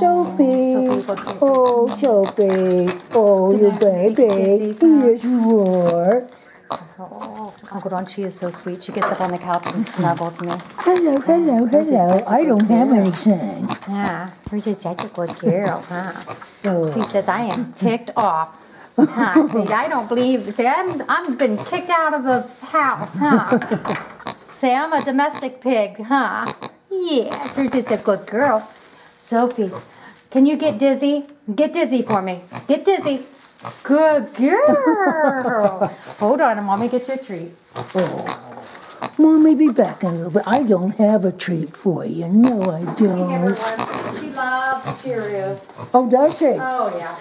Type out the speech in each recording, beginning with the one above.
Sophie. Sophie, go kisses. Oh, Sophie. Oh, you baby. kisses, huh? Yes, you are. Oh, Uncle Don, she is so sweet. She gets up on the couch and snuggles me. Hello, hello, hello. I don't have anything. Yeah, you're such a good girl, huh? Oh. She says, I am ticked off. Huh? See, I don't believe, see, I'm, I've been kicked out of the house, huh? Say, I'm a domestic pig, huh? Yes, you're just a good girl. Sophie, can you get dizzy? Get dizzy for me. Get dizzy. Good girl. Hold on, and mommy get you a treat. Mommy, be back in a little bit. I don't have a treat for you. No, I don't. She loves Cheerios. Oh, does she? Oh, yeah.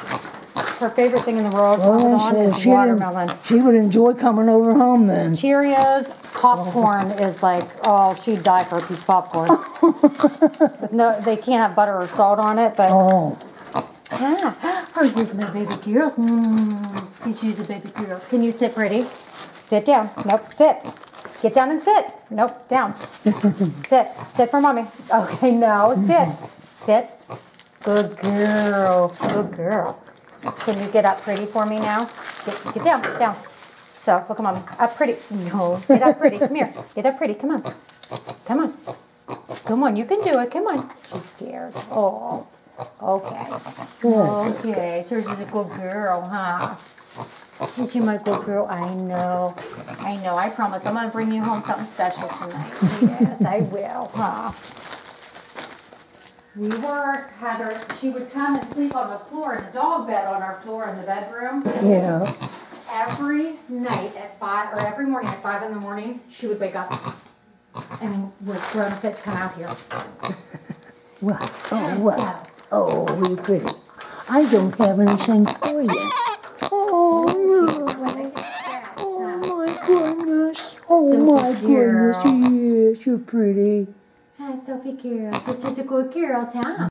Her favorite thing in the world, Oh, is she, watermelon. She would enjoy coming over home then. Cheerios, popcorn is like, oh, she'd die for a piece of popcorn. No, they can't have butter or salt on it, but Oh, yeah. Oh, these my baby girls. Mm, she's a baby girl. Can you sit pretty? Sit down. Nope, sit. Get down and sit. Nope, down. sit. Sit for mommy. Okay, now sit. Sit. Good girl. Good girl. Can you get up pretty for me now? Get, get down, down. So, look at mommy. Up pretty. No, get up pretty. Come here. Get up pretty. Come on. Come on. Come on, you can do it. Come on. She's scared. Oh, okay. Okay, so she's a good girl, huh? Is she my good girl? I know. I know. I promise I'm going to bring you home something special tonight. Yes, I will, huh? We were, Heather, she would come and sleep on the floor in the dog bed on our floor in the bedroom. Yeah. Every night at five, or every morning at five in the morning, she would wake up and was grown fit to come out here. What? Oh, what? Oh, you pretty. I don't have anything for you. Oh, look. Oh, my goodness. Oh, my goodness. Yes, you're pretty. Hi, Sophie girl. You're such a good girl, huh?